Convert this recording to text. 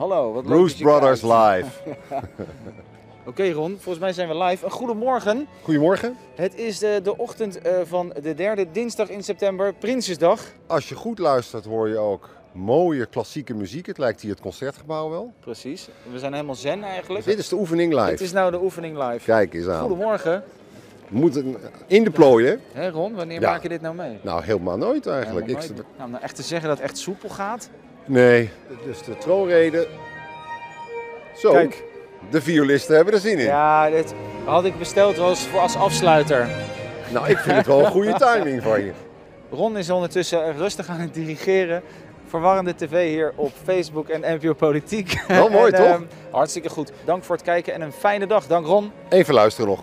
Hallo, wat leuk Bruce Brothers kijkt. live. Oké Ron, volgens mij zijn we live. Een goedemorgen. Goedemorgen. Het is de, de ochtend eh, van de derde dinsdag in september, Prinsjesdag. Als je goed luistert hoor je ook mooie klassieke muziek. Het lijkt hier het concertgebouw wel. Precies. We zijn helemaal zen eigenlijk. Dit is de oefening live. Het is nou de oefening live. Kijk eens aan. Goedemorgen. We moeten in de plooien. Hé Ron, wanneer Ja. maak je dit nou mee? Nou, helemaal nooit eigenlijk. Helemaal Ik-. Nou, om nou echt te zeggen dat het echt soepel gaat. Nee, dus de troonrede. Zo, Kijk. de violisten hebben er zin in. Ja, dit had ik besteld als, voor als afsluiter. Nou, ik vind het wel een goede timing van je. Ron is ondertussen rustig aan het dirigeren. Verwarrende tv hier op Facebook en NPO Politiek. Wel mooi, En, toch? ehm, hartstikke goed. Dank voor het kijken en een fijne dag. Dank Ron. Even luisteren nog.